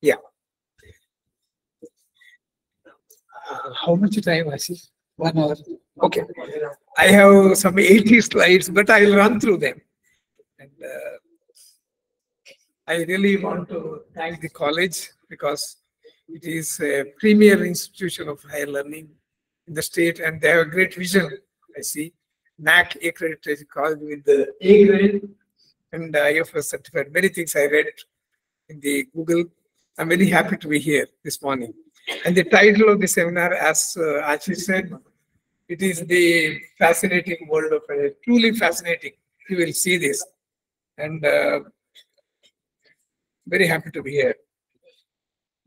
Yeah. Uh, How much time it? One hour. Okay. I have some eighty slides, but I'll run through them. And uh, I really want to thank the college because it is a premier institution of higher learning in the state and they have a great vision, I see. NAAC accredited college with the A grade and IFS certified. Many things I read in the Google. I'm very happy to be here this morning. And the title of the seminar, as uh, Ashish said, it is the fascinating world of uh, truly fascinating. You will see this, and uh, very happy to be here.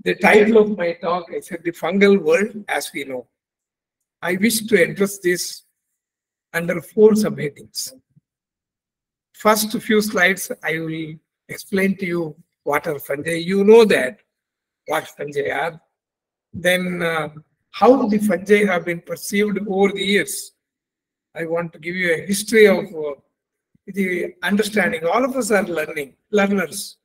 The title of my talk, I said, the fungal world as we know. I wish to address this under four subheadings. First few slides, I will explain to you what are fungi. You know that what fungi are. Then uh, how the fungi have been perceived over the years. I want to give you a history of uh, the understanding. All of us are learning, learners.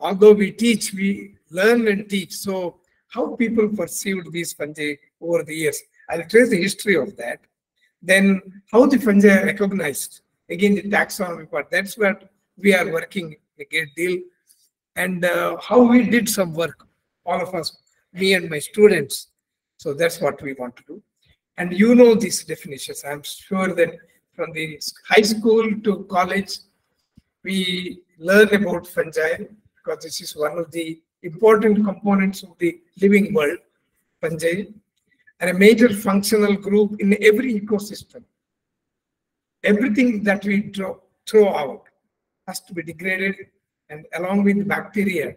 Although we teach, we learn and teach. So how people perceived these fungi over the years. I'll trace the history of that. Then how the fungi are recognized. Again, the taxonomy part. That's what we are working a great deal. And uh, how we did some work, all of us, me and my students. So that's what we want to do. And you know these definitions. I'm sure that from the high school to college, we learn about fungi because this is one of the important components of the living world, fungi, and a major functional group in every ecosystem. Everything that we draw, throw out has to be degraded, and along with bacteria,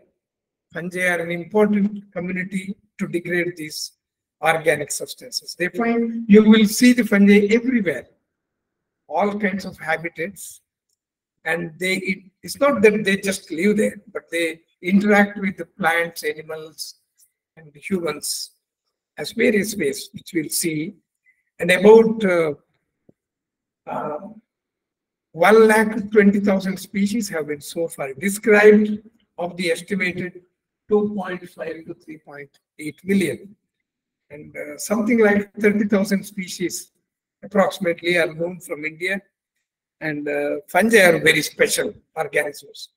fungi are an important community to degrade these organic substances. They find you will see the fungi everywhere, all kinds of habitats, and they it, it's not that they just live there, but they interact with the plants, animals, and humans as various ways, which we'll see. And about uh, uh, 1 lakh 20,000 species have been so far described of the estimated 2.5 to 3.8 million. And uh, something like 30,000 species approximately are known from India. And uh, fungi are very special organisms.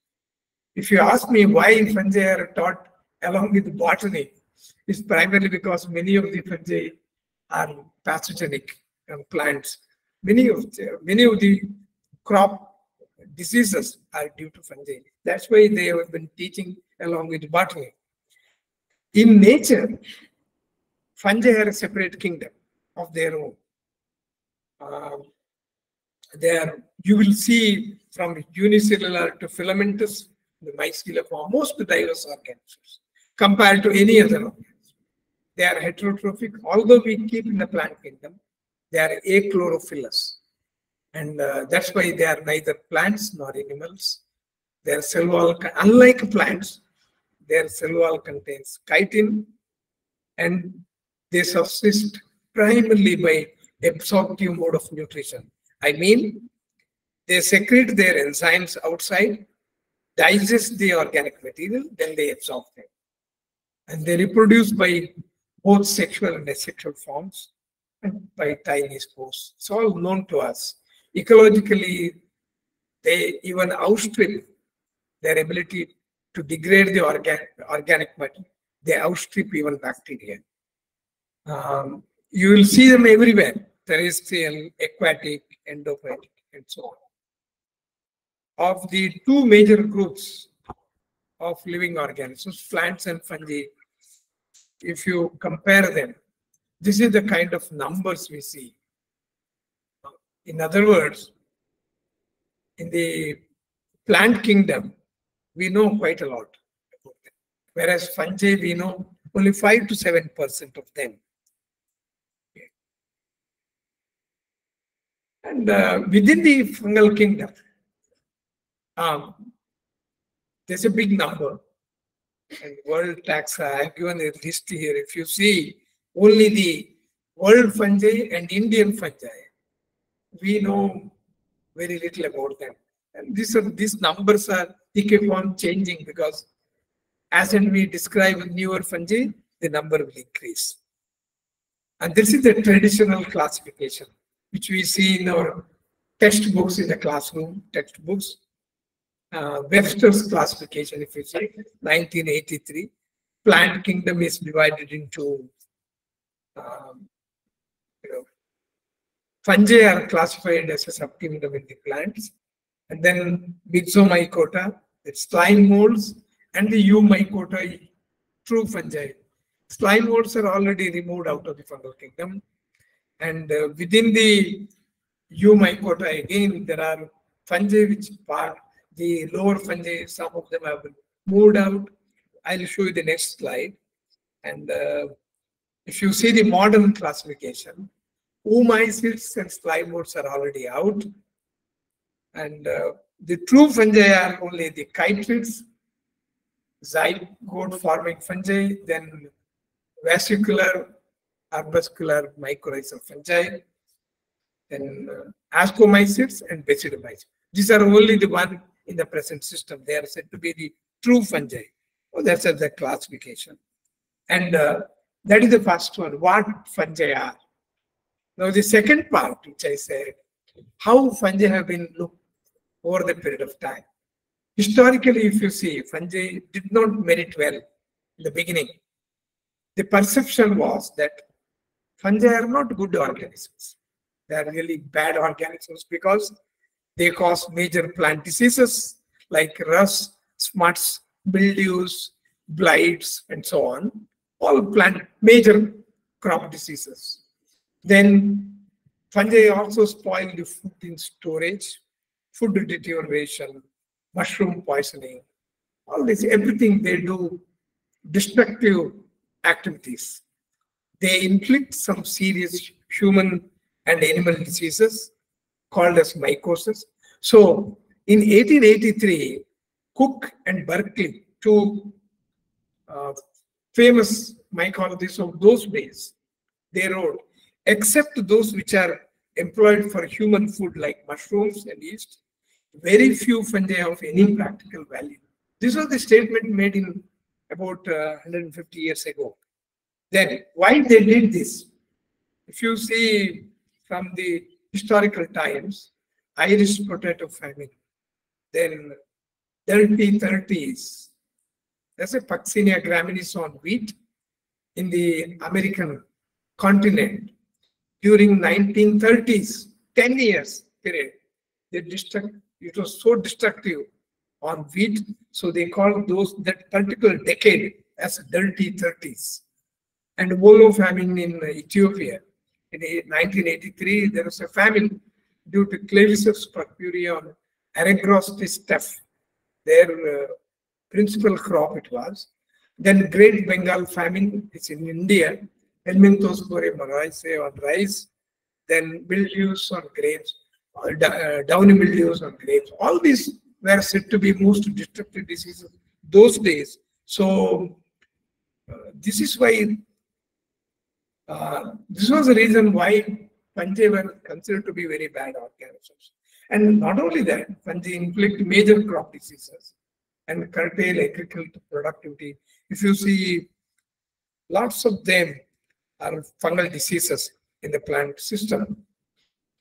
If you ask me why fungi are taught along with botany, it's primarily because many of the fungi are pathogenic um, plants. Many of the, many of the crop diseases are due to fungi. That's why they have been teaching along with botany. In nature, fungi are a separate kingdom of their own. Um, they are, you will see from unicellular to filamentous, the mycelium, most diverse organisms compared to any other organism. They are heterotrophic, although we keep in the plant kingdom, they are achlorophyllous. And uh, that's why they are neither plants nor animals. Their cell wall, unlike plants, their cell wall contains chitin and they subsist primarily by absorptive mode of nutrition. I mean, they secrete their enzymes outside, digest the organic material, then they absorb them. And they reproduce by both sexual and asexual forms and by tiny spores. It's all known to us. Ecologically, they even outstrip their ability to degrade the organ organic matter. They outstrip even bacteria. Um, you will see them everywhere, terrestrial, aquatic, endophytic, and so on. Of the two major groups of living organisms, plants and fungi, if you compare them, this is the kind of numbers we see. In other words, in the plant kingdom, we know quite a lot about them. Whereas fungi, we know only 5 to 7% of them. And uh, within the fungal kingdom, um, there's a big number. And World taxa. Uh, I have given a list here. If you see only the world fungi and Indian fungi, we know very little about them. And these are these numbers are they keep on changing because as and we describe newer fungi, the number will increase. And this is the traditional classification, which we see in our textbooks in the classroom, textbooks. Uh, Webster's classification, if you say, 1983. Plant kingdom is divided into, um, you know, fungi are classified as a subkingdom in the plants. And then Myxomycota, the slime molds, and the Eumycota, true fungi. Slime molds are already removed out of the fungal kingdom. And uh, within the Eumycota, again, there are fungi which part, the lower fungi, some of them have moved out. I'll show you the next slide. And uh, if you see the modern classification, oomycetes and slime molds are already out. And uh, the true fungi are only the chytrids, zygote forming fungi, then vesicular, arbuscular mycorrhizal fungi, then uh, ascomycetes and basidiomycetes. These are only the one in the present system. They are said to be the true fungi. Oh, that's the classification. And uh, that is the first one, what fungi are. Now the second part, which I said, how fungi have been looked over the period of time. Historically, if you see, fungi did not merit well in the beginning. The perception was that fungi are not good organisms. They are really bad organisms because they cause major plant diseases like rust, smuts, mildews, blights, and so on. All plant major crop diseases. Then fungi also spoil the food in storage, food deterioration, mushroom poisoning, all this, everything they do destructive activities. They inflict some serious human and animal diseases called as mycosis. So in 1883, Cooke and Berkeley, two uh, famous mycologists of those days, they wrote, except those which are employed for human food like mushrooms and yeast, very few fungi of any practical value. This was the statement made in about uh, 150 years ago. Then, why they did this? If you see from the historical times, Irish potato famine, then 3030s, there's a Puccinia graminis on wheat in the American continent during 1930s, 10 years period. They destruct, it was so destructive on wheat, so they called those that particular decade as dirty 30s. And Wollo famine in Ethiopia. In 1983, there was a famine due to Claviceps purpurea on Eragrostis tef. Their uh, principal crop it was. Then Great Bengal famine is in India. Helminthosporium oryzae on rice. Then mildews on grapes. Uh, uh, downy mildews on grapes. All these were said to be most destructive diseases those days. So uh, this is why uh, this was the reason why fungi were considered to be very bad organisms. And not only that, fungi inflict major crop diseases and curtail agricultural productivity. If you see, lots of them are fungal diseases in the plant system.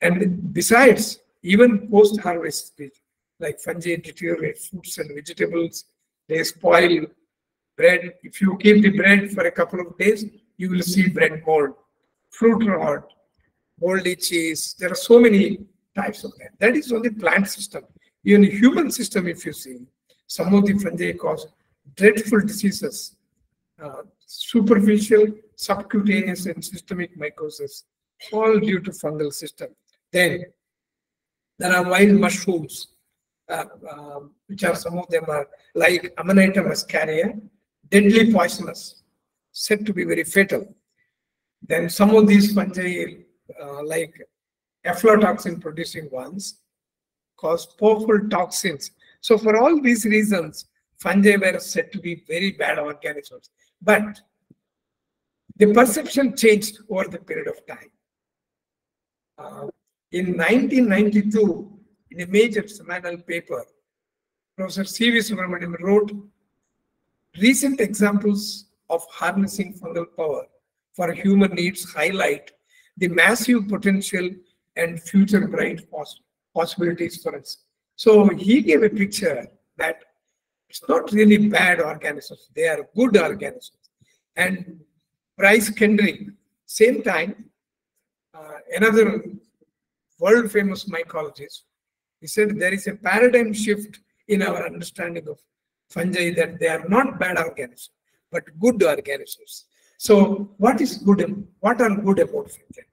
And besides, even post-harvest, like fungi deteriorate fruits and vegetables, they spoil bread. If you keep the bread for a couple of days, you will see bread mold, fruit rot, moldy cheese. There are so many types of that. That is on the plant system. Even human system, if you see, some of the fungi cause dreadful diseases, uh, superficial, subcutaneous, and systemic mycosis, all due to fungal system. Then there are wild mushrooms, uh, uh, which are some of them are like Amanita muscaria, deadly poisonous, said to be very fatal. Then some of these fungi, uh, like aflatoxin producing ones, cause powerful toxins. So for all these reasons, fungi were said to be very bad organisms. But the perception changed over the period of time. Uh, in 1992, in a major seminal paper, Professor C.V. Subramanian wrote recent examples of harnessing fungal power for human needs highlight the massive potential and future bright poss possibilities for us. So he gave a picture that it's not really bad organisms, they are good organisms. And Bryce Kendrick, same time, uh, another world famous mycologist, he said there is a paradigm shift in our understanding of fungi that they are not bad organisms, but good organisms. So what is good? What are good about fungi?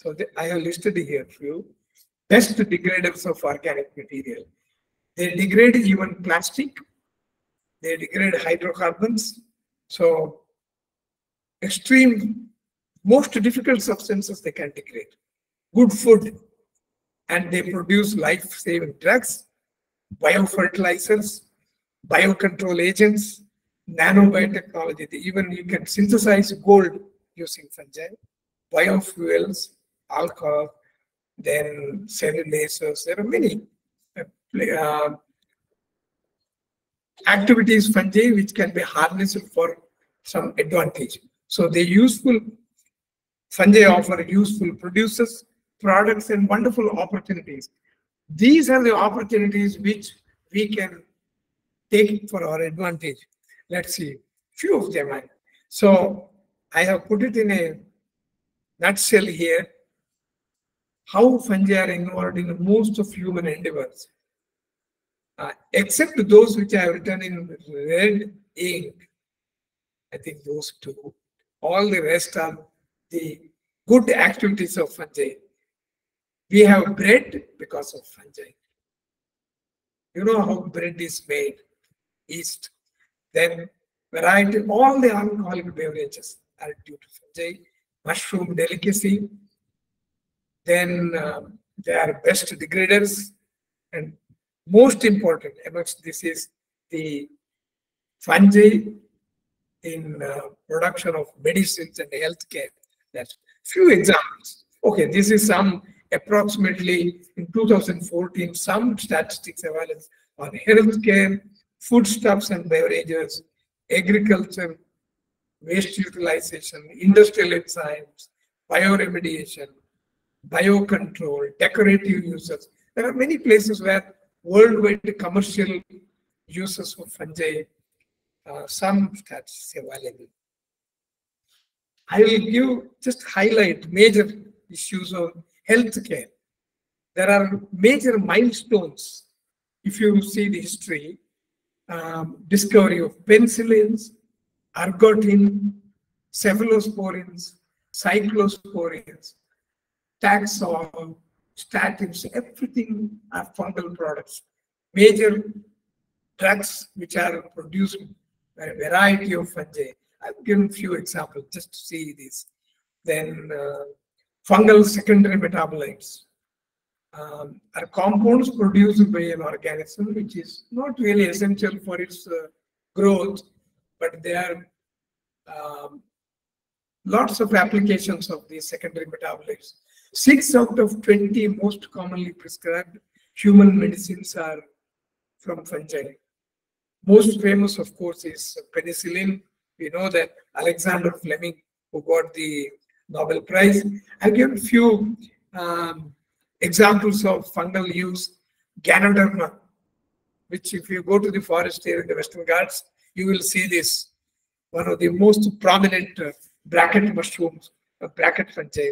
So the, I have listed here few best degraders of organic material. They degrade even plastic. They degrade hydrocarbons. So extreme, most difficult substances they can degrade. Good food. And they produce life-saving drugs, biofertilizers, biocontrol agents, nanobiotechnology. Even you can synthesize gold using fungi, biofuels, alcohol, then celluloses. There are many uh, activities fungi which can be harnessed for some advantage. So the useful fungi offer useful produces products and wonderful opportunities. These are the opportunities which we can take for our advantage. Let's see, few of them. So I have put it in a nutshell here how fungi are involved in most of human endeavors, uh, except those which I have written in red ink. I think those two. All the rest are the good activities of fungi. We have bread because of fungi. You know how bread is made, yeast. Then variety, all the alcoholic beverages are due to fungi. Mushroom delicacy, then uh, they are best degraders. And most important amongst this is the fungi in uh, production of medicines and healthcare. That's few examples. Okay, this is some approximately in 2014, some statistics available on healthcare, foodstuffs and beverages, agriculture, waste utilization, industrial enzymes, bioremediation, biocontrol, decorative uses. There are many places where worldwide commercial uses of fungi, uh, some stats available. I will give just highlight major issues of healthcare. There are major milestones. If you see the history, um, discovery of penicillins, argotin, cephalosporins, cyclosporins, taxol, statins, everything are fungal products. Major drugs which are produced by a variety of fungi. I've given a few examples just to see this. Then uh, fungal secondary metabolites um, are compounds produced by an organism which is not really essential for its uh, growth, but there are um, lots of applications of these secondary metabolites. Six out of 20 most commonly prescribed human medicines are from fungi. Most famous, of course, is penicillin. We know that Alexander Fleming, who got the Nobel Prize. I'll give a few um, examples of fungal use. Ganoderma, which if you go to the forest here in the Western Ghats, you will see this. One of the most prominent uh, bracket mushrooms, uh, bracket fungi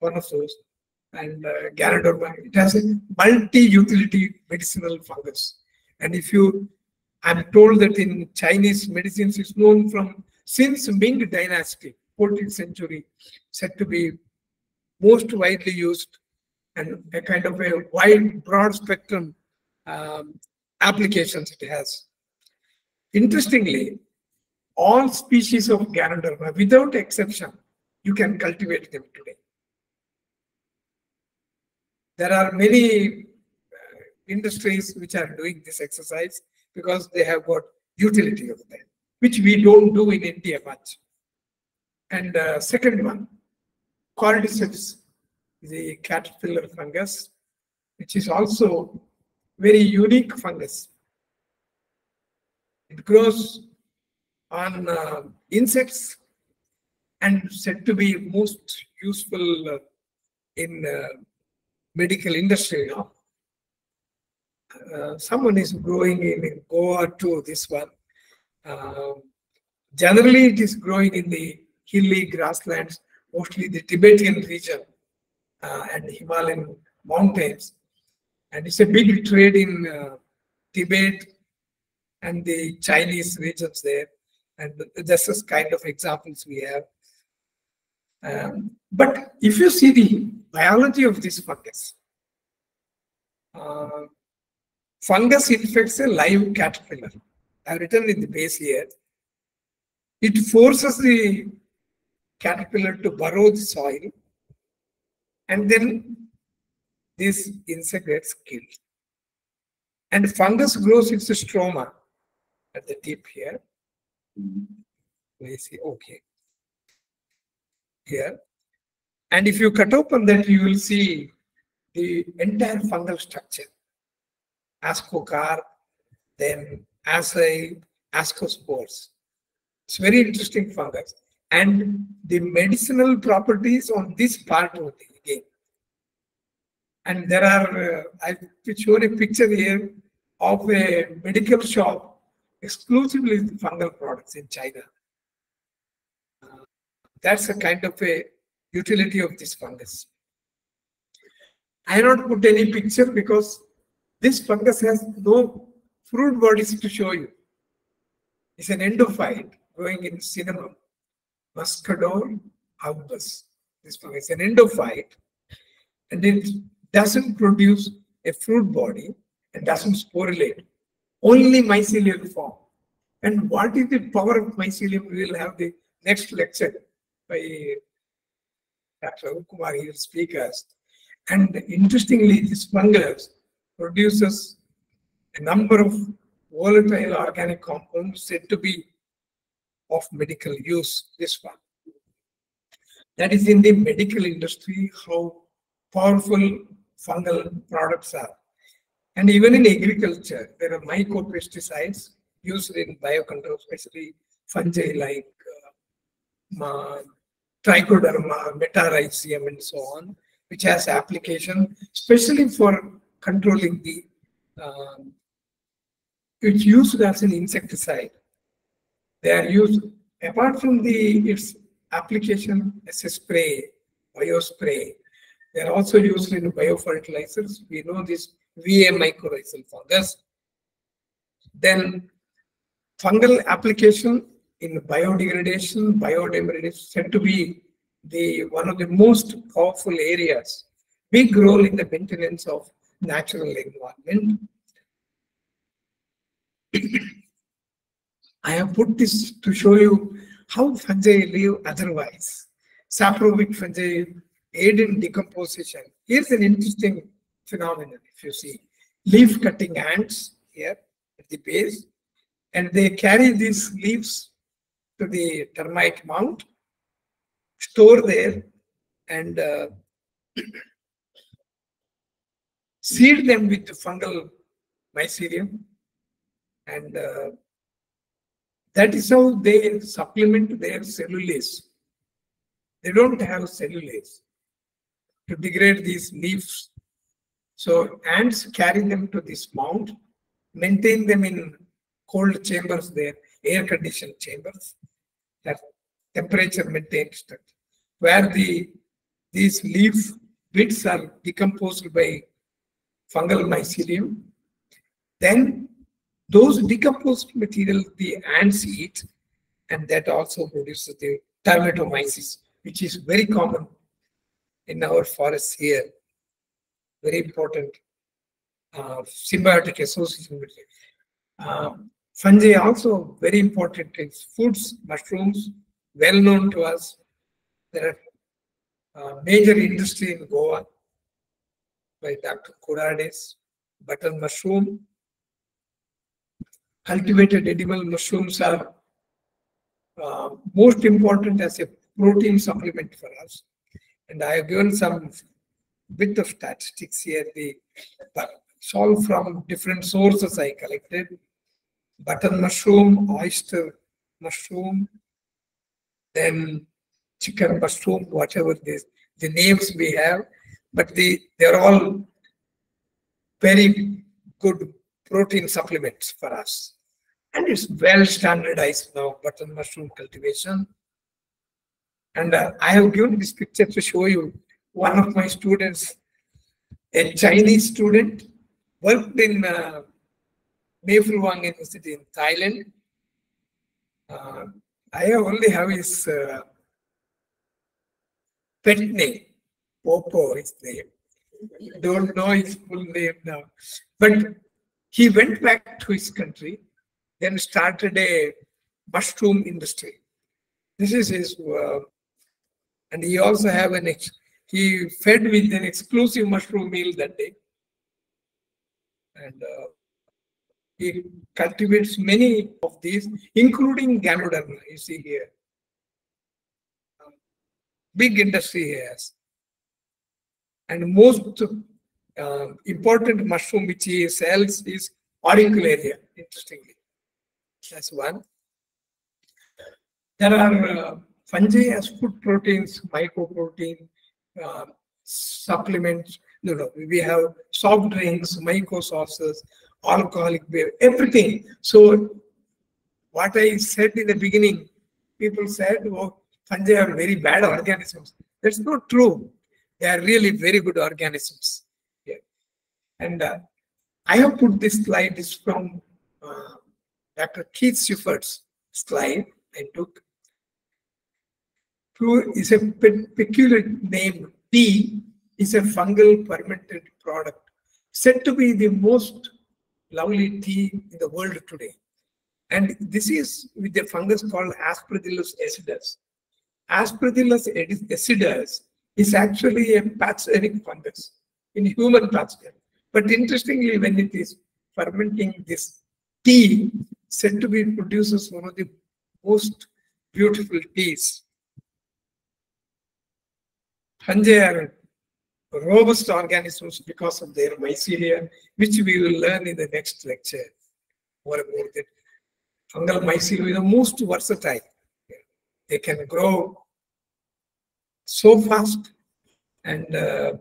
one of those. And uh, Ganoderma, it has a multi-utility medicinal fungus. And if you, I'm told that in Chinese medicines it's known from since Ming dynasty, 14th century, said to be most widely used and a kind of a wide, broad spectrum um, applications it has. Interestingly, all species of Ganoderma, without exception, you can cultivate them today. There are many uh, industries which are doing this exercise because they have got utility of them, which we don't do in India much. And uh, second one, quality cordyceps a caterpillar fungus, which is also very unique fungus. It grows on uh, insects and said to be most useful uh, in uh, medical industry. Uh, someone is growing in Goa too, this one. Um, generally, it is growing in the hilly grasslands, mostly the Tibetan region uh, and Himalayan mountains. And it's a big trade in uh, Tibet and the Chinese regions there. And this is kind of examples we have. Um, but if you see the biology of this fungus, uh, fungus infects a live caterpillar. I've written in the base here. It forces the caterpillar to burrow the soil and then this insect gets killed. And fungus grows its stroma at the tip here. We see, okay. Here. And if you cut open that, you will see the entire fungal structure. Ascocarp, then asci, ascospores. It's very interesting fungus. And the medicinal properties on this part only again. And there are, uh, I've shown a picture here of a medical shop exclusively fungal products in China. Uh, that's a kind of a utility of this fungus. I not put any picture because this fungus has no fruit bodies to show you. It's an endophyte growing in cinnamon, Muscodor albus. This is an endophyte and it doesn't produce a fruit body and doesn't sporulate, only mycelial form. And what is the power of mycelium? We will have the next lecture by Dr. Kumar, he will speak us. And interestingly, this fungus produces a number of volatile organic compounds said to be of medical use. This one. That is in the medical industry, how powerful fungal products are. And even in agriculture, there are mycopesticides used in biocontrol, especially fungi like uh, trichoderma, metarhizium, and so on, which has application, especially for controlling the, um, it's used as an insecticide. They are used, apart from the its application as a spray, biospray, they are also used in biofertilizers. We know this VA mycorrhizal fungus. Then fungal application in biodegradation, biodegradation is said to be the one of the most powerful areas. Big role in the maintenance of natural environment. I have put this to show you how fungi live otherwise. Saprobic fungi aid in decomposition. Here's an interesting phenomenon, if you see. Leaf cutting ants here at the base, and they carry these leaves to the termite mound, store there, and uh, seed them with the fungal mycelium. And uh, that is how they supplement their cellulase. They don't have cellulase to degrade these leaves. So ants carry them to this mound, maintain them in cold chambers there, air conditioned chambers, that temperature maintained structure, where the these leaf bits are decomposed by fungal mycelium. Then those decomposed material the ants eat, and that also produces the termitomyces, which is very common in our forests here. Very important uh, symbiotic association with it. Um, fungi also very important in foods, mushrooms, well known to us. There are uh, major industry in Goa by Dr. Kurades, button mushroom. Cultivated edible mushrooms are uh, most important as a protein supplement for us. And I have given some bit of statistics here. The it's all from different sources I collected. Button mushroom, oyster mushroom, then chicken mushroom, whatever this the names we have, but the they're all very good protein supplements for us. And it's well standardized now, button mushroom cultivation. And uh, I have given this picture to show you one of my students, a Chinese student, worked in uh, Mae Fah Luang University in Thailand. Uh, I only have his uh, pet name, Popo is name. Don't know his full name now. But he went back to his country, then started a mushroom industry. This is his, uh, and he also have an, he fed with an exclusive mushroom meal that day. And uh, he cultivates many of these, including Ganoderma, you see here. Big industry he has. And most uh, important mushroom which he sells is auricularia, interestingly. That's one. There are uh, fungi as food proteins, mycoprotein, uh, supplements. No, no, we have soft drinks, myco sauces, alcoholic beer, everything. So, what I said in the beginning, people said, oh, fungi are very bad organisms. That's not true. They are really very good organisms. Yeah. And uh, I have put this slide is from uh, Dr. Keith Seifert's slide I took. True is a peculiar name. Tea is a fungal fermented product said to be the most lovely tea in the world today. And this is with a fungus called Aspergillus acidus. Aspergillus acidus is actually a pathogenic fungus in human pathogen. But interestingly, when it is fermenting this tea, said to be produces one of the most beautiful teas. Fungi are robust organisms because of their mycelia, which we will learn in the next lecture. More about it. Fungal mycelia the most versatile. They can grow so fast and uh,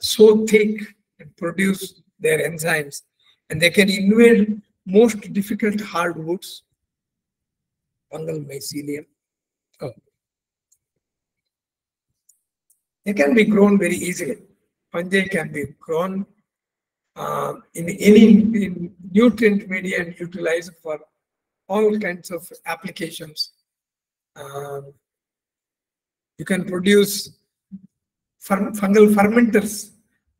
so thick and produce their enzymes, and they can invade most difficult hardwoods. Fungal mycelium. Oh. They can be grown very easily. Fungi can be grown uh, in any in nutrient media and utilized for all kinds of applications. Um, you can produce fungal fermenters,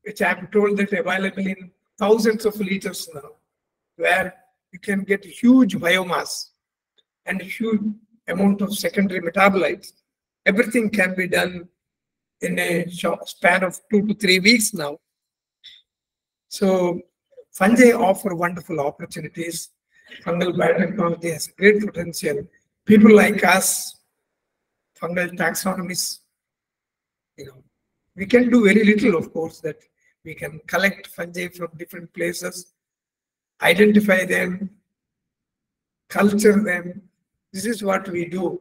which I'm told that available in thousands of liters now, where you can get huge biomass and huge amount of secondary metabolites. Everything can be done in a span of two to three weeks now. So fungi offer wonderful opportunities. Fungal biotechnology has great potential. People like us, fungal taxonomists, you know, we can do very little, of course, that we can collect fungi from different places, identify them, culture them. This is what we do,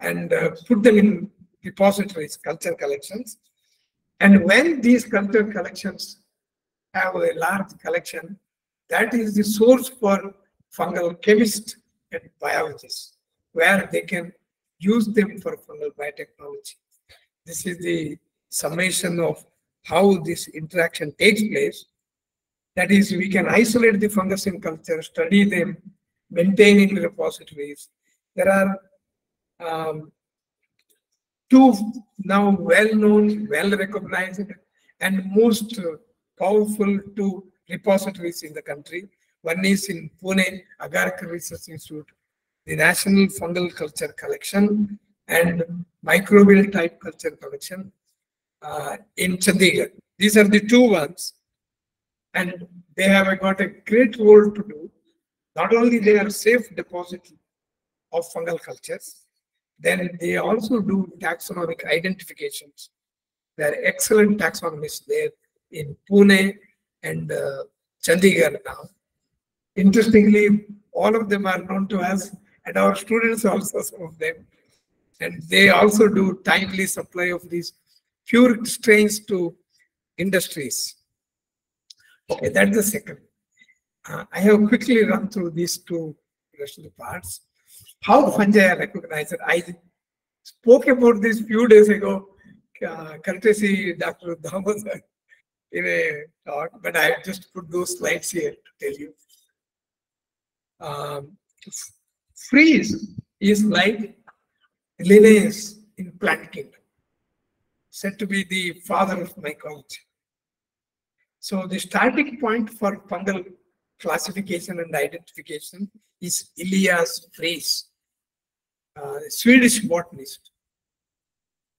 and uh, put them in repositories, culture collections. And when these culture collections have a large collection, that is the source for fungal chemists and biologists, where they can use them for fungal biotechnology. This is the summation of how this interaction takes place. That is, we can isolate the fungus in culture, study them, maintain in repositories. There are um, two now well-known, well-recognized, and most powerful two repositories in the country. One is in Pune, Agarkar Research Institute, the National Fungal Culture Collection and Microbial Type Culture Collection uh, in Chandigarh. These are the two ones, and they have got a great role to do. Not only they are safe deposit of fungal cultures, Then they also do taxonomic identifications. There are excellent taxonomists there in Pune and uh, Chandigarh now. Interestingly, all of them are known to us and our students also, some of them. And they also do timely supply of these pure strains to industries. Okay, that's the second. Uh, I have quickly run through these two rest parts. How fungi are recognized? I spoke about this few days ago, uh, courtesy Dr. Damodar in a talk, but I just put those slides here to tell you. Um, Fries is like Linnaeus in plant kingdom, said to be the father of mycology. So the starting point for fungal classification and identification is Elias Fries, uh, Swedish botanist.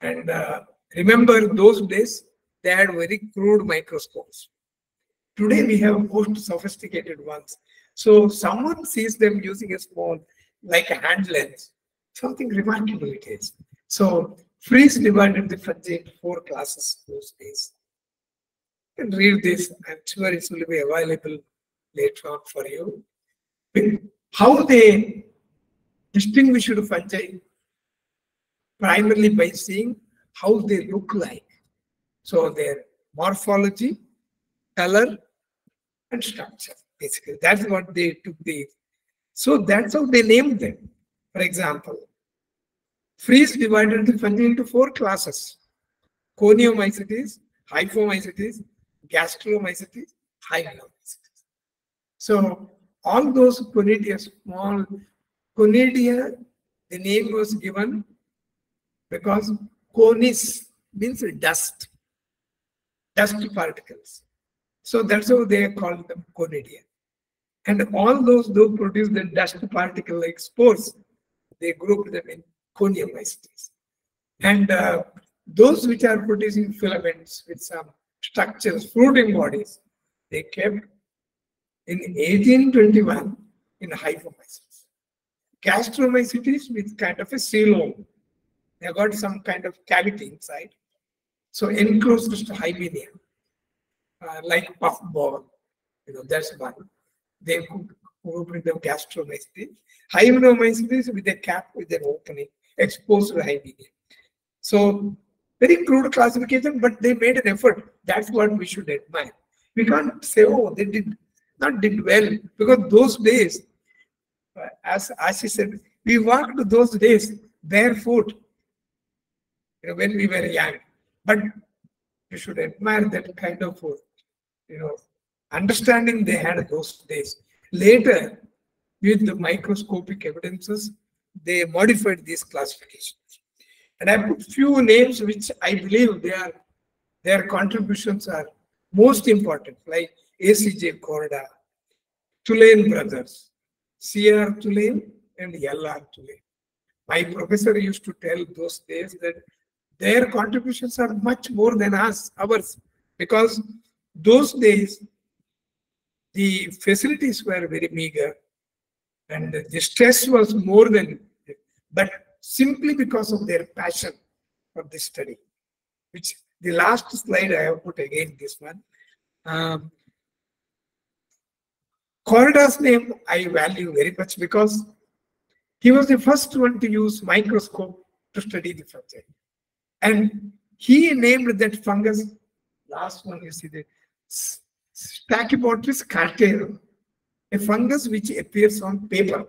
And uh, remember those days, they had very crude microscopes. Today we have most sophisticated ones. So someone sees them using a small, like a hand lens, something remarkable it is. So Fries divided the fungi into four classes those days. Can read this. I'm sure it will be available later on for you. How they distinguished fungi primarily by seeing how they look like. So their morphology, color, and structure, basically. That's what they took the. So that's how they named them. For example, Fries divided the fungi into four classes. Coniomycetes, Hyphomycetes, Gastromycetes, Hymenomycetes. So all those conidia, small conidia, the name was given because conis means dust, dust particles. So that's how they call them conidia. And all those do produce the dust particle like spores. They group them in coniomycetes. And uh, those which are producing filaments with some structures, fruiting bodies, they kept in 1821 in hyphomycetes. Gastromycetes with kind of a coelom. They got some kind of cavity inside. So enclosed hymenia, uh, like puffball, you know, that's one. They could open them gastromycetes. Hymenomycetes with a cap with an opening, exposed to hymenia. So very crude classification, but they made an effort. That's what we should admire. We can't say, oh, they did not did well because those days, as Ashi said, we walked those days barefoot you know, when we were young. But you should admire that kind of, you know, understanding they had those days. Later, with the microscopic evidences, they modified these classifications. And I put few names which I believe they are, their contributions are most important, like ACJ Corda, Tulasne brothers, C.R. Tulasne and L.R. Tulasne. My professor used to tell those days that their contributions are much more than us, ours, because those days the facilities were very meager and the stress was more than, but simply because of their passion for this study, which the last slide I have put again, this one. Um, Corda's name I value very much because he was the first one to use microscope to study the fungi. And he named that fungus, last one you see the Stachybotrys chartarum, a fungus which appears on paper.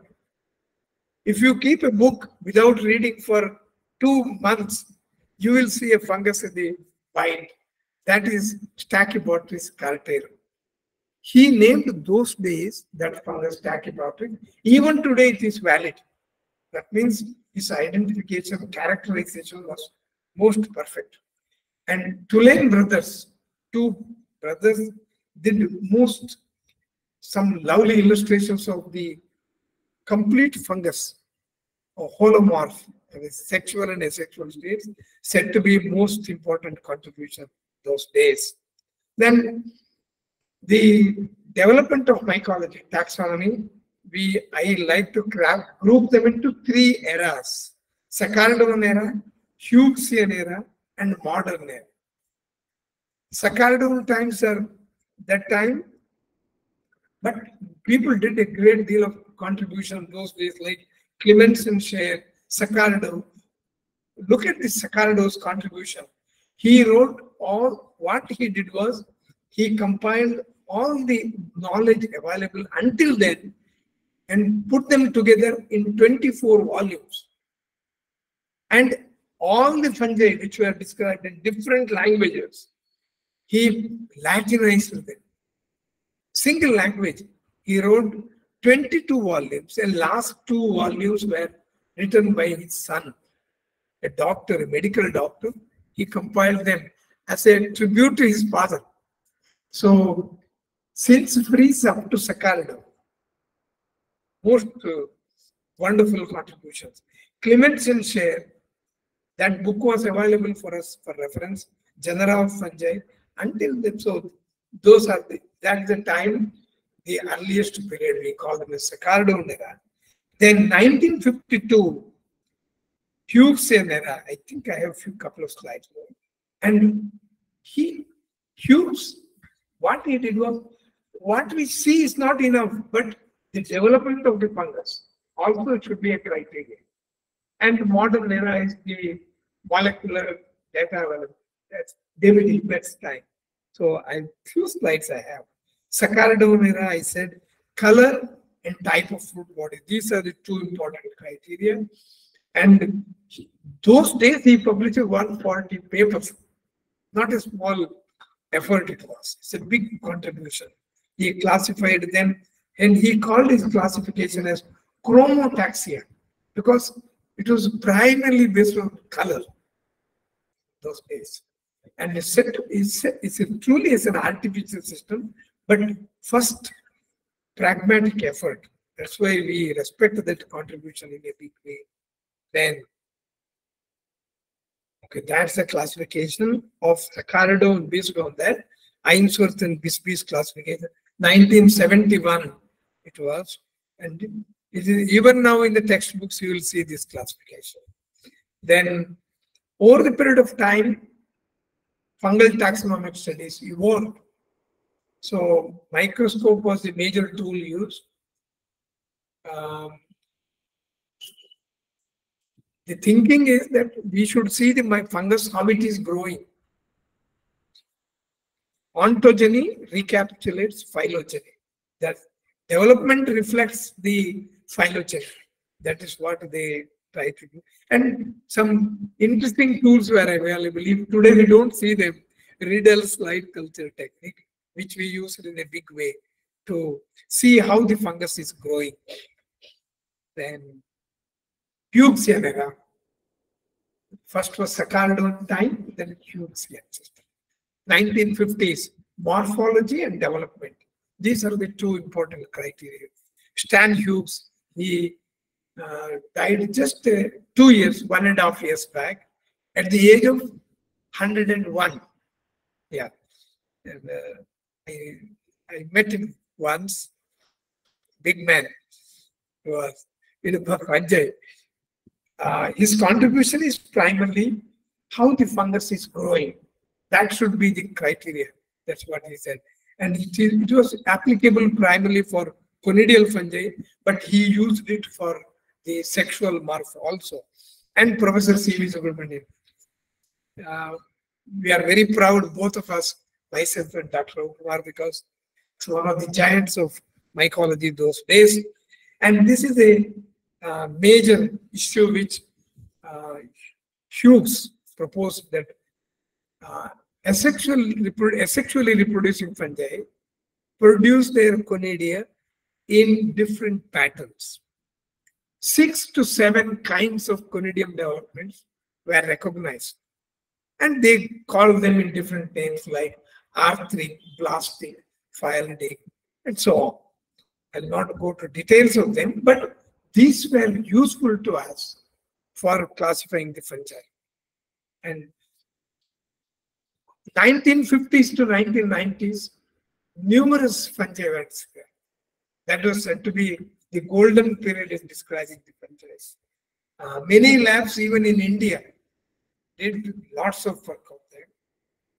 If you keep a book without reading for two months, you will see a fungus in the bind. That is Stachybotrys chartarum. He named those days that fungus Stachybotrys. Even today it is valid. That means his identification, characterization was most perfect. And Tulasne brothers, two brothers, did most some lovely illustrations of the complete fungus or holomorph with sexual and asexual states said to be most important contribution those days. Then the development of mycology, taxonomy, we I like to group them into three eras. Saccardoan era, Hughesian era, and modern era. Saccardoan times are that time, but people did a great deal of contribution those days, like Clements and Shear, Saccardo. Look at this Saccardo's contribution. He wrote all, what he did was, he compiled all the knowledge available until then and put them together in 24 volumes. And all the fungi which were described in different languages, he Latinized them. Single language. He wrote 22 volumes, and last two volumes were written by his son, a doctor, a medical doctor. He compiled them as a tribute to his father. So, since Fries up to Saccardo, most uh, wonderful contributions. Clements and Shear, that book was available for us for reference, Genera of Fungi, until then. So those are the, that's the time, the earliest period, we call them as Saccardoan era. Then 1952, Hughesan era, I think I have a few couple of slides more. And he, Hughes, what he did was, what we see is not enough, but the development of the fungus also should be a criteria. And modern era is the molecular data available. That's David Hibbett's time. So I few slides I have. Saccardoan era, I said, color and type of fruit body. These are the two important criteria. And those days he published 140 papers. Not a small effort it was. It's a big contribution. He classified them and he called his classification as chromotaxia because it was primarily based on color those days. And it's, set, it's, it's a, truly is an artificial system, but first pragmatic effort. That's why we respect that contribution in a big way. Then, okay, that's the classification of the Saccardoan based on that. Ainsworth and Bisby's classification. 1971 it was. And it is, even now in the textbooks, you will see this classification. Then, over the period of time, fungal taxonomic studies evolved. So, microscope was the major tool used. Um, the thinking is that we should see the my fungus how it is growing. Ontogeny recapitulates phylogeny. That development reflects the phylogeny. That is what they try to do. And some interesting tools were available. If today we don't see them. Riddell slide culture technique, which we use in a big way to see how the fungus is growing. Then Hughesan era. First was Saccardoan time, then Hughesan system. 1950s, morphology and development. These are the two important criteria. Stan Hughes, he uh, died just uh, two years, one and a half years back, at the age of 101. Yeah. And, uh, I, I met him once, big man, he was in Panjay. Uh, his contribution is primarily how the fungus is growing. That should be the criteria. That's what he said. And it, it was applicable primarily for conidial fungi, but he used it for the sexual morph also. And Professor C.V. Subramanian. Uh, we are very proud, both of us, myself and Dr. Kumar, because it's one of the giants of mycology those days. And this is a uh, major issue which uh, Hughes proposed that uh, asexual, asexually reproducing fungi produce their conidia in different patterns. Six to seven kinds of conidium developments were recognized. And they call them in different names like arthric, blastic, phialidic, and so on. I'll not go to details of them, but these were useful to us for classifying the fungi. And 1950s to 1990s, numerous fungi were. That was said to be the golden period in describing the fungi. Uh, many labs, even in India, did lots of work.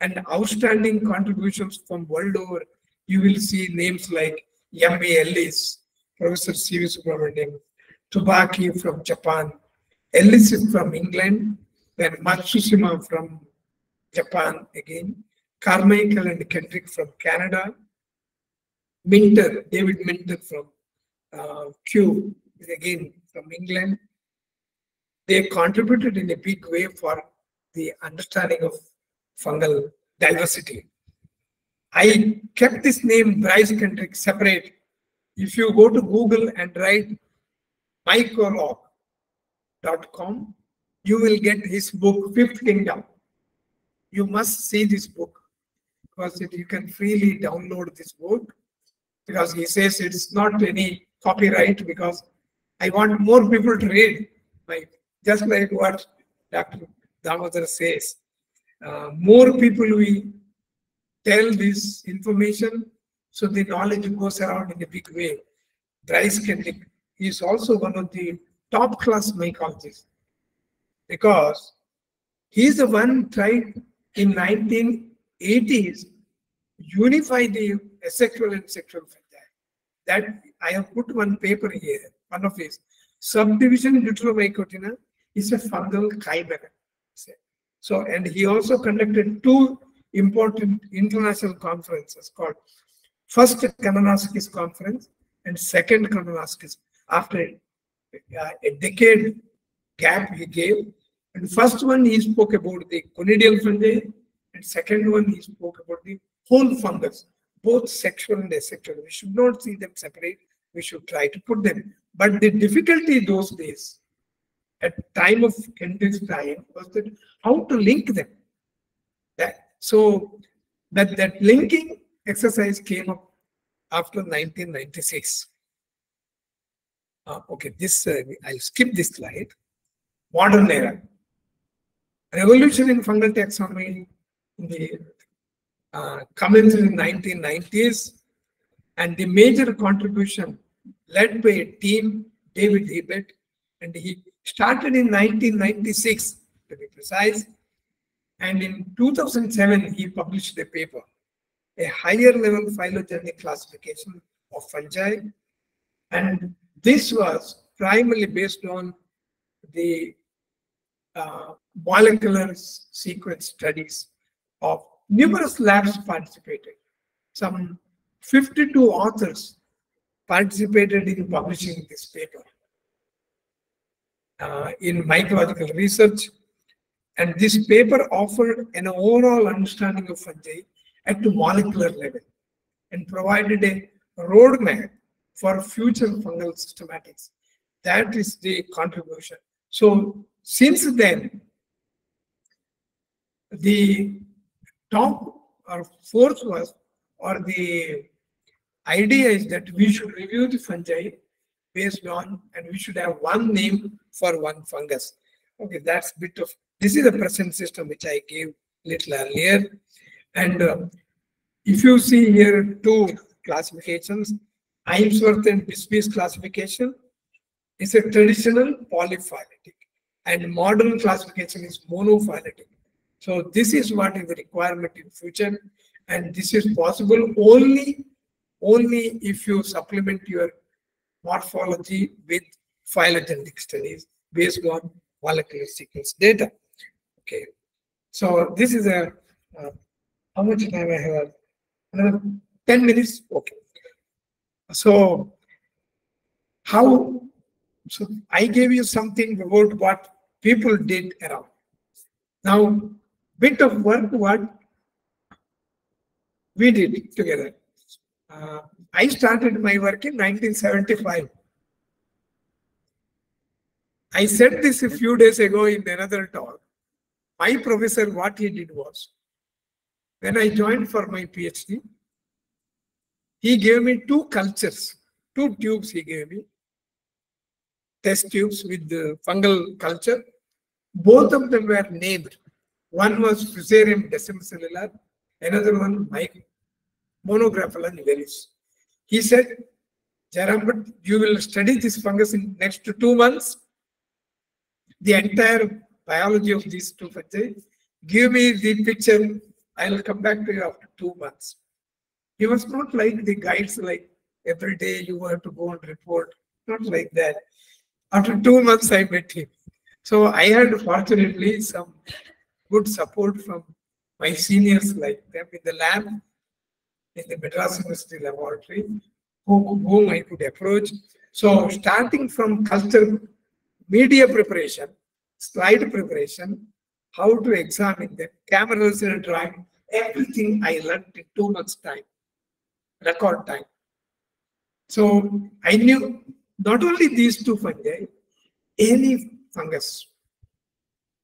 And outstanding contributions from world over, you will see names like M.A. Ellis, Professor C.V. Subramanian, Tubaki from Japan, Ellis is from England, then Matsushima from Japan again, Carmichael and Kendrick from Canada, Minter, David Minter from uh, Kew, again from England. They contributed in a big way for the understanding of fungal diversity. I kept this name Bryce Kendrick separate. If you go to Google and write mycolog.com, you will get his book, Fifth Kingdom. You must see this book because it, you can freely download this book because he says it's not any copyright because I want more people to read. Like, just like what Dr. Damodar says. Uh, more people we tell this information so the knowledge goes around in a big way. Bryce Kendrick is also one of the top class mycologists because he's the one tried in 1980s unify the asexual and sexual fungi. That I have put one paper here, one of his subdivision Deuteromycotina is a fungal chimera. So, and he also conducted two important international conferences called first Kananaskis conference and second Kananaskis after uh, a decade gap he gave. And first one he spoke about the conidial fungi and second one he spoke about the whole fungus, both sexual and asexual. We should not see them separate. We should try to put them. But the difficulty those days at time of Kendrick's time was that how to link them. That so that that linking exercise came up after 1996. Uh, okay, this uh, I'll skip this slide. Modern era. Revolution in fungal taxonomy in the uh, commenced in 1990s, and the major contribution led by a team, David Hibbett, and he started in 1996 to be precise. And in 2007, he published a paper, a higher level phylogenetic classification of fungi. And this was primarily based on the uh, molecular sequence studies of numerous labs participated. Some 52 authors participated in publishing this paper Uh, in mycological research. And this paper offered an overall understanding of fungi at the molecular level and provided a roadmap for future fungal systematics. That is the contribution. So since then, the top or fourth was, or the idea is that we should review the fungi based on, and we should have one name for one fungus. Okay, that's bit of, this is the present system which I gave little earlier. And uh, if you see here two classifications, Ainsworth and Bisby's classification is a traditional polyphyletic and modern classification is monophyletic. So this is what is the requirement in future and this is possible only only if you supplement your morphology with phylogenetic studies based on molecular sequence data. Okay, so this is a uh, how much time I have? Another 10 minutes? Okay. So, how? So, I gave you something about what people did around. Now, bit of work what we did together. Uh, I started my work in 1975. I said this a few days ago in another talk. My professor, what he did was, when I joined for my PhD, he gave me two cultures, two tubes he gave me, test tubes with the fungal culture. Both of them were named. One was Fusarium decemcellulare, another one Monographella nivalis. He said, Jairam, you will study this fungus in next two months the entire biology of these two fungi. Give me the picture. I'll come back to you after two months. He was not like the guides, like every day you have to go and report. Not like that. After two months, I met him. So I had fortunately some good support from my seniors like them in the lab, in the Madras University laboratory, whom, whom I could approach. So starting from culture, media preparation, slide preparation, how to examine them, camera drawing, everything I learned in two months' time, record time. So I knew not only these two fungi, any fungus.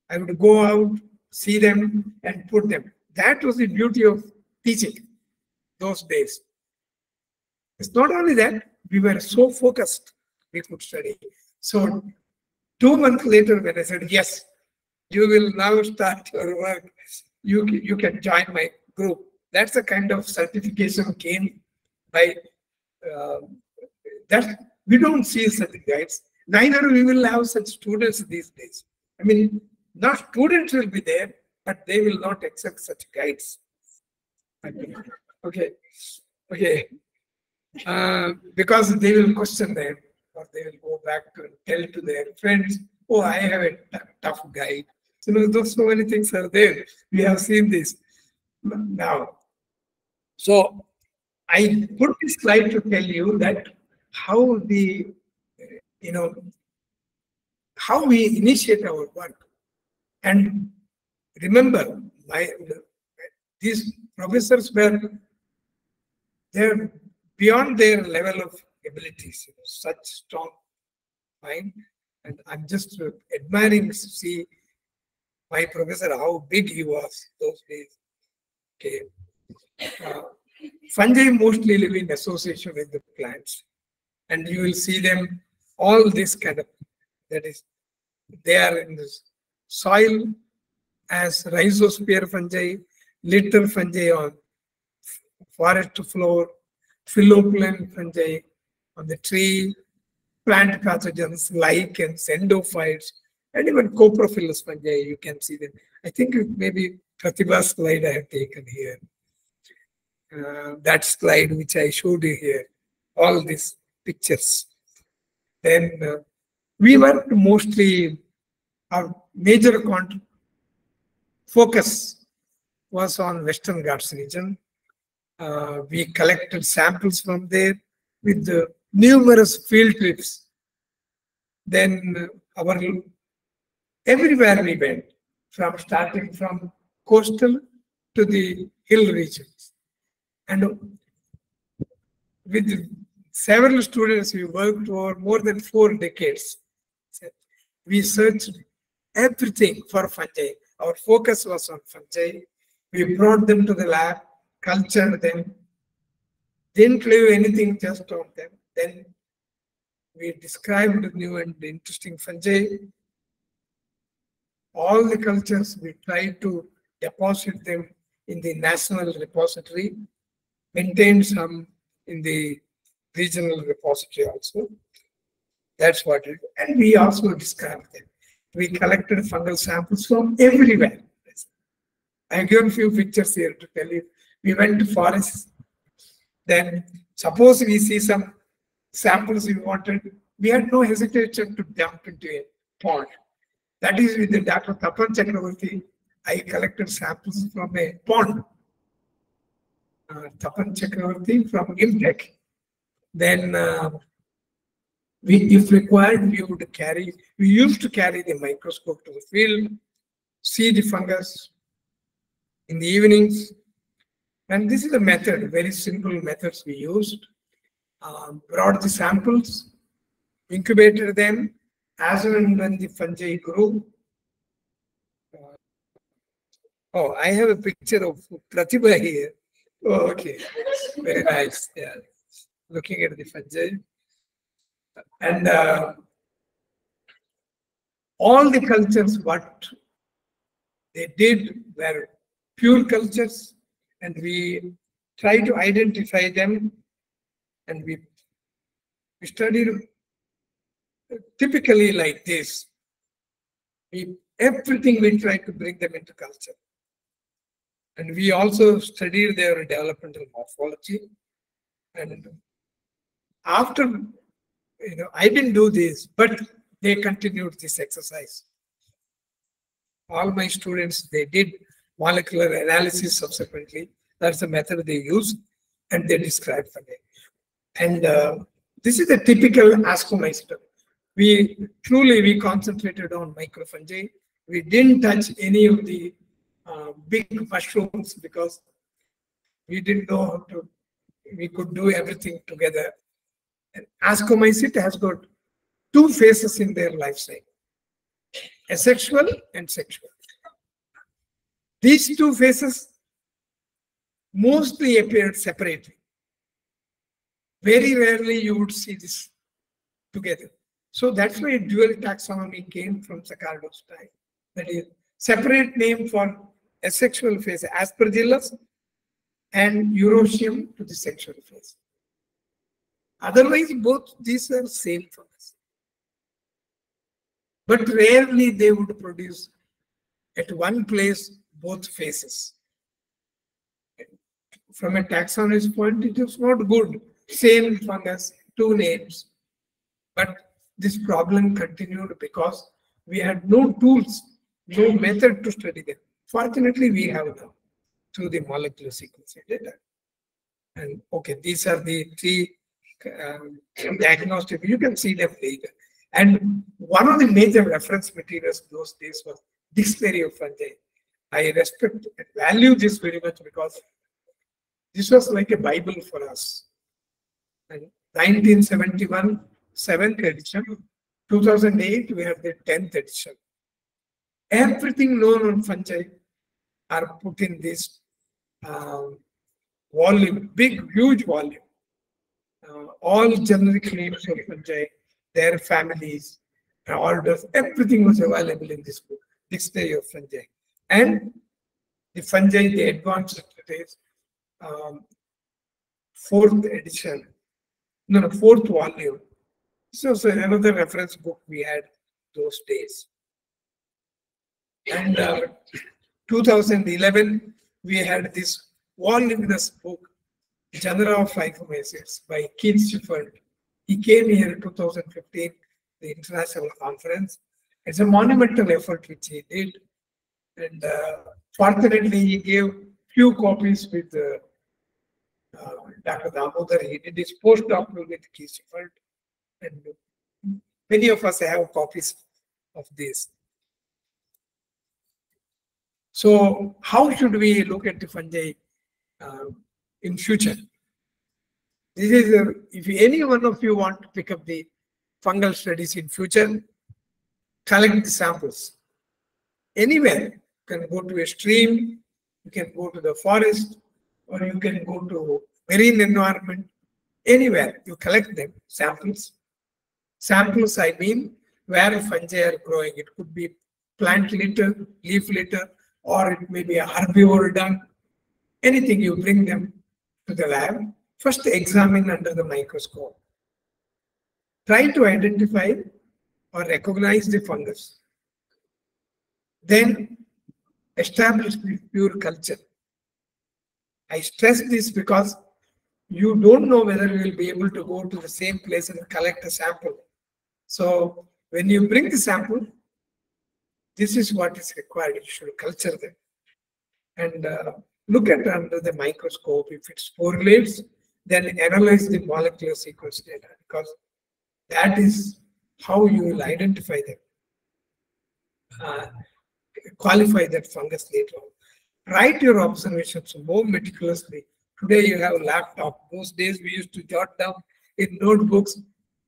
I would go out, see them, and put them. That was the beauty of teaching those days. It's not only that, we were so focused, we could study. So two months later, when I said, yes, you will now start your work, you, you can join my group. That's the kind of certification came by uh, that we don't see such guides. Neither we will have such students these days. I mean, not students will be there, but they will not accept such guides. Okay, okay. Uh, because they will question them, or they will go back and tell to their friends, "Oh, I have a tough guide." So, you know, those so many things are there. We have seen this now. So, I put this slide to tell you that how the, you know, how we initiate our work. And remember, my these professors were they're beyond their level of abilities, you know, such strong mind. And I'm just admiring to see my professor how big he was those days. Okay. Uh, fungi mostly live in association with the plants, and you will see them all this kind of that is they are in the soil as rhizosphere fungi, litter fungi on forest floor, phylloplane fungi on the tree, plant pathogens, lichens, endophytes, and even coprophilous fungi, you can see them. I think maybe Pratibha's slide I have taken here. Uh, that slide which I showed you here, all these pictures. Then uh, we worked mostly, our major focus was on Western Ghats region. Uh, we collected samples from there with the numerous field trips. Then our everywhere we went, from starting from coastal to the hill regions. And with several students, we worked for more than four decades. We searched everything for fungi. Our focus was on fungi. We brought them to the lab, cultured them, didn't leave anything just on them. Then we described new and interesting fungi. All the cultures, we tried to deposit them in the national repository, maintain some in the regional repository also. That's what it, and we also described them. We collected fungal samples from everywhere. I have given a few pictures here to tell you. We went to forests. Then suppose we see some samples we wanted, we had no hesitation to dump into a pond. That is with the Dr. Tapan Chakravarti. I collected samples from a pond. Uh, Tapan Chakravarti from IMTech. Then uh, we, if required, we would carry, we used to carry the microscope to the field, see the fungus in the evenings. And this is a method, very simple methods we used. Um, brought the samples, incubated them, as and when the fungi grew. Uh, oh, I have a picture of Pratibha here. Oh, okay, very nice. Yeah, looking at the fungi. And uh, all the cultures, what they did were pure cultures, and we try to identify them, and we, we studied typically like this. We, everything we try to bring them into culture. And we also studied their developmental morphology. And after, you know, I didn't do this, but they continued this exercise. All my students, they did molecular analysis subsequently. That's the method they use, and they described for me. And uh, this is a typical ascomycetum. We truly we concentrated on microfungi. We didn't touch any of the uh, big mushrooms because we didn't know how to. We could do everything together. And ascomycete has got two phases in their life cycle: asexual and sexual. These two phases mostly appeared separately. Very rarely you would see this together. So that's why dual taxonomy came from Saccardo's time. That is separate name for asexual phase, aspergillus and eurotium to the sexual phase. Otherwise, both these are same for us. But rarely they would produce at one place both faces. From a taxonomist point, it is not good. Same fungus, two names. But this problem continued because we had no tools, no method to study them. Fortunately, we have now through the molecular sequencing data. And okay, these are the three um, diagnostic. You can see them later. And one of the major reference materials those days was Dictionary of Fungi. I respect and value this very much because this was like a Bible for us. And 1971, 7th edition. 2008, we have the 10th edition. Everything known on fungi are put in this um, volume, big, huge volume. Uh, all generic names of fungi, their families, orders, everything was available in this book, Dictionary of Fungi. And the fungi, the advanced days, um, fourth edition, no, no, fourth volume. So, so another reference book we had those days. And uh, 2011, we had this voluminous book, Genera of Hyphomycetes by Keith Seifert. He came here in 2015, the international conference. It's a monumental effort which he did. And uh, fortunately, he gave few copies with uh, uh, Dr. Damodar. He did his postdoctoral with Seifert. And many of us have copies of this. So how should we look at the fungi uh, in future? This is, a, if any one of you want to pick up the fungal studies in future, collect the samples. Anywhere, can go to a stream, you can go to the forest, or you can go to marine environment, anywhere, you collect them, samples. Samples, I mean, where fungi are growing. It could be plant litter, leaf litter, or it may be a herbivore dung. Anything you bring them to the lab, first examine under the microscope. Try to identify or recognize the fungus. Then establish pure culture. I stress this because you don't know whether you will be able to go to the same place and collect a sample. So when you bring the sample, this is what is required. You should culture them and uh, look at under the microscope. If it sporulates, then analyze the molecular sequence data because that is how you will identify them, uh, qualify that fungus later on. Write your observations more meticulously. Today you have a laptop. Those days we used to jot down in notebooks.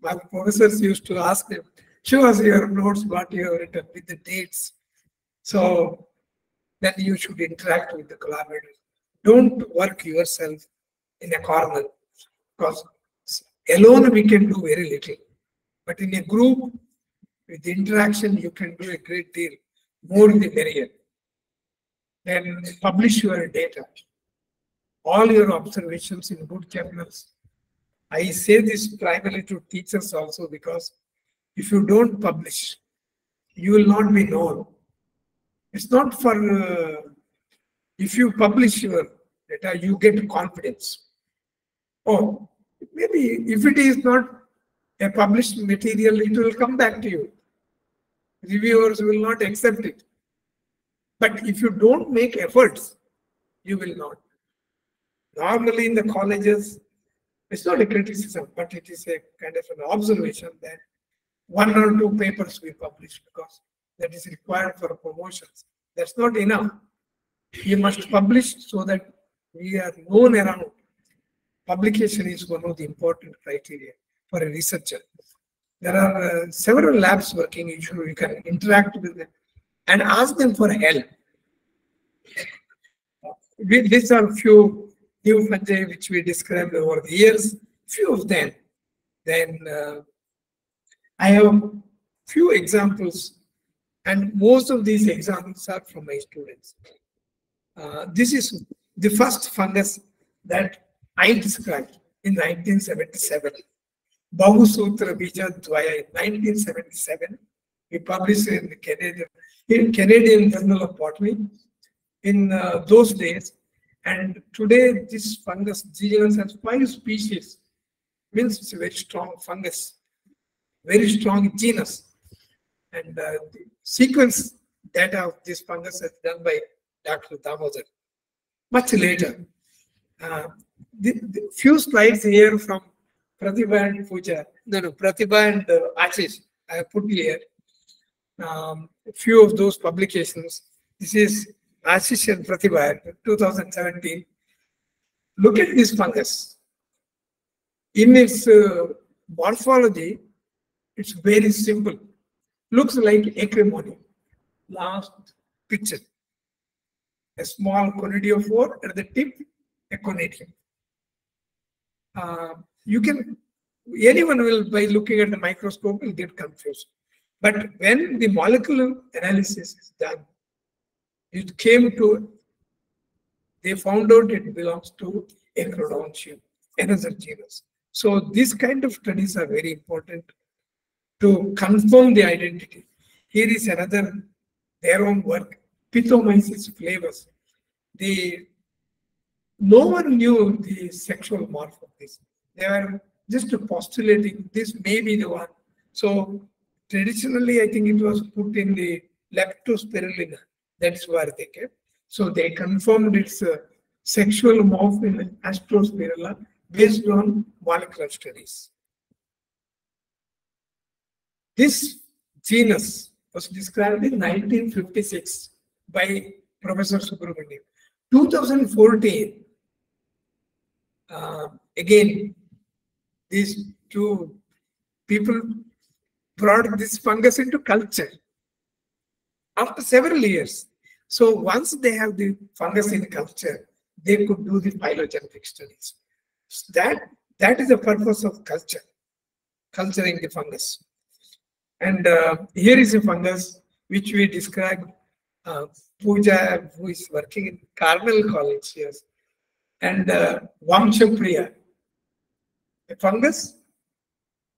My professors used to ask them, show us your notes, what you have written with the dates. So then you should interact with the collaborators. Don't work yourself in a corner because alone we can do very little. But in a group, with interaction, you can do a great deal. More in the merrier. Then publish your data. All your observations in good journals. I say this primarily to teachers also because if you don't publish, you will not be known. It's not for, uh, if you publish your data, you get confidence. Oh, maybe if it is not a published material, it will come back to you. Reviewers will not accept it. But if you don't make efforts, you will not. Normally in the colleges, it's not a criticism, but it is a kind of an observation that one or two papers we publish because that is required for promotions. That's not enough. You must publish so that we are known around. Publication is one of the important criteria for a researcher. There are uh, several labs working. You, should, you can interact with them and ask them for help. These are few new fungi which we described over the years. Few of them. Then uh, I have few examples, and most of these examples are from my students. Uh, this is the first fungus that I described in 1977. Bahusutra Bija Dvaya in 1977. We published in the Canadian, in Canadian Journal of Botany in uh, those days. And today this fungus genus has five species. Means it's a very strong fungus, very strong genus. And uh, the sequence data of this fungus is done by Dr. Damodar much later. Uh, the, the few slides here from Pratibha and Puja, no, no, Pratibha and uh, Ashish, I have put here. Um, a few of those publications. This is Ashish and Pratibha, 2017. Look at this fungus. In its uh, morphology, it's very simple. Looks like Acremonium. Last picture a small conidiophore at the tip, a conidium. Uh, you can, anyone will, by looking at the microscope, will get confused. But when the molecular analysis is done, it came to, they found out it belongs to Acrodontium, another genus. So these kind of studies are very important to confirm the identity. Here is another, their own work, Pithomyces flavus. The no one knew the sexual morph of this. They were just postulating this may be the one. So traditionally, I think it was put in the Leptosphaerulina. That's where they kept. So they confirmed its uh, sexual morph in Astrosphaeriella based on molecular studies. This genus was described in 1956 by Professor Subramanian. 2014, uh, again, these two people brought this fungus into culture after several years. So once they have the fungus in culture, they could do the phylogenetic studies. That that is the purpose of culture, culturing the fungus. And uh, here is a fungus which we described uh, Pooja, who is working in Carmel College, yes, and uh, Vamshapriya, a fungus.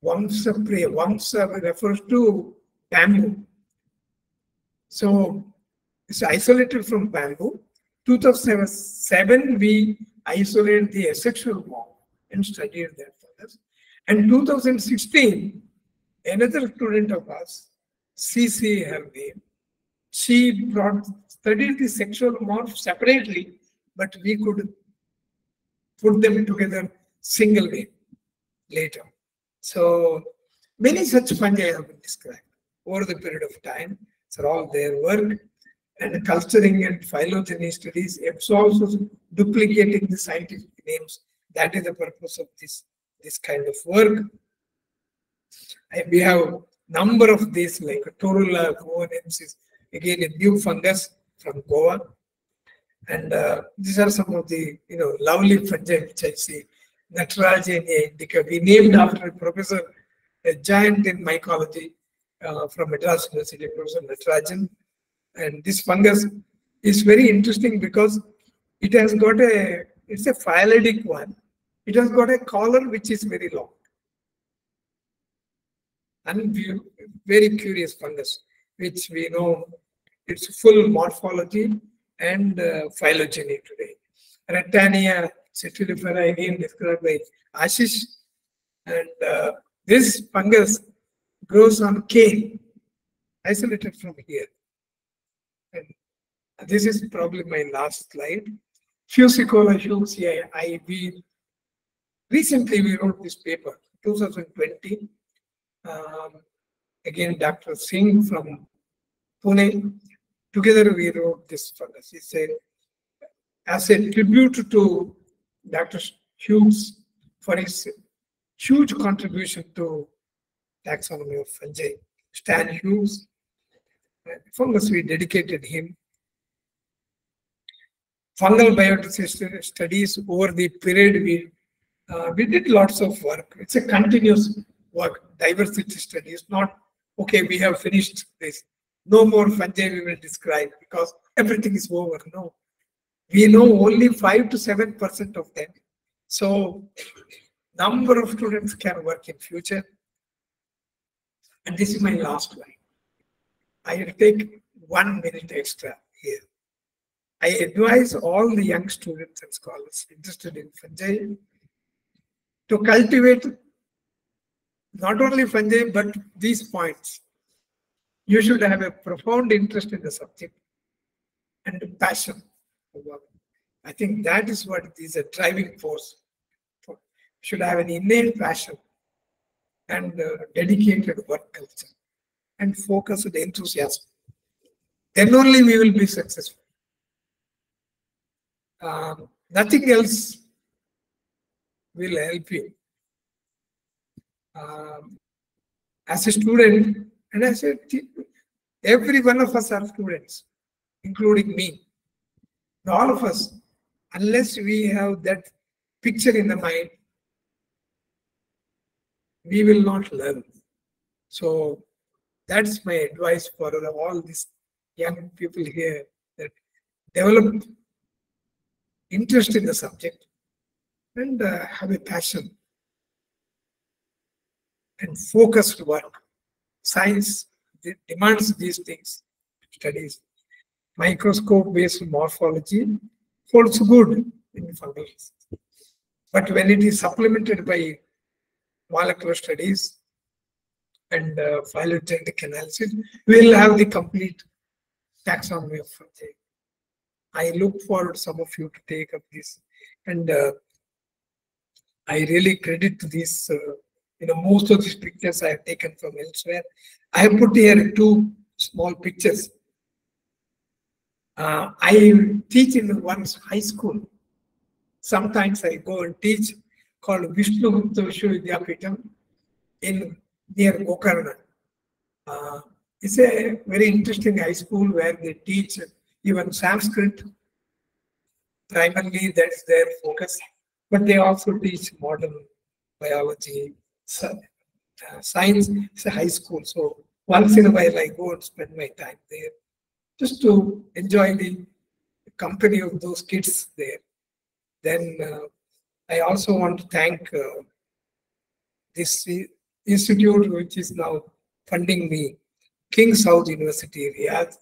Vamshapriya, Vamsa refers to bamboo. So it's isolated from bamboo. 2007, we isolated the asexual wall and studied that fungus. And 2016, another student of us, CC her name, she brought studied the sexual morph separately, but we could put them together single way later. So many such fungi have been described over the period of time. So all their work and culturing and phylogeny studies, it's also duplicating the scientific names. That is the purpose of this, this kind of work. And we have number of these like Torula goanensis, again a new fungus from Goa. And uh, these are some of the you know lovely fungi which I see. Natarajania indica. We named after a professor, a giant in mycology uh, from Madras University, Professor Natarajan. And this fungus is very interesting because it has got a, it's a phialidic one. It has got a collar which is very long. And very curious fungus which we know it's full morphology and uh, phylogeny today. Rattania setulifera again described by Ashish. And uh, this fungus grows on cane, isolated from here. And this is probably my last slide. Fusicola we recently we wrote this paper, 2020. Um, again, Dr. Singh from Pune. Together we wrote this fungus. He said, as a tribute to Dr. Hughes for his huge contribution to taxonomy of fungi. Stan Hughes, fungus we dedicated him. Fungal biodiversity studies over the period we uh, we did lots of work. It's a continuous work. Diversity studies, not okay. We have finished this. No more fungi we will describe because everything is over. No, we know only five to seven percent of them. So, number of students can work in future. And this is my last line. I will take one minute extra here. I advise all the young students and scholars interested in fungi to cultivate not only fungi but these points. You should have a profound interest in the subject and passion. I think that is what is a driving force. For, should have an innate passion and dedicated work culture and focused enthusiasm. Then only we will be successful. Um, nothing else will help you. Um, as a student, and as a every one of us are students, including me. All of us, unless we have that picture in the mind, we will not learn. So that's my advice for all these young people here that develop interest in the subject and uh, have a passion and focused work. Science demands these things, studies. Microscope-based morphology holds good in fungal But when it is supplemented by molecular studies and uh, phylogenetic analysis, we'll have the complete taxonomy of fungi. I look forward some of you to take up this. And uh, I really credit this, uh, you know, most of these pictures I have taken from elsewhere. I have put here two small pictures. Uh, I teach in one high school. Sometimes I go and teach called Vishnu Gupta Vishwavidyapitam in near Gokarna. Uh, it's a very interesting high school where they teach even Sanskrit. Primarily, that's their focus, but they also teach modern biology, uh, science. It's a high school, so once in a while I go and spend my time there, just to enjoy the company of those kids there. Then uh, I also want to thank uh, this institute, which is now funding me, King Saud University, Riyadh.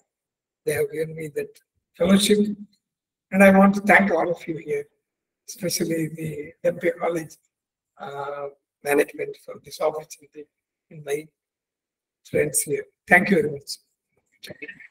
They have given me that fellowship. And I want to thank all of you here, especially the Dhempe College uh, management for this opportunity and my friends here. Thank you very much.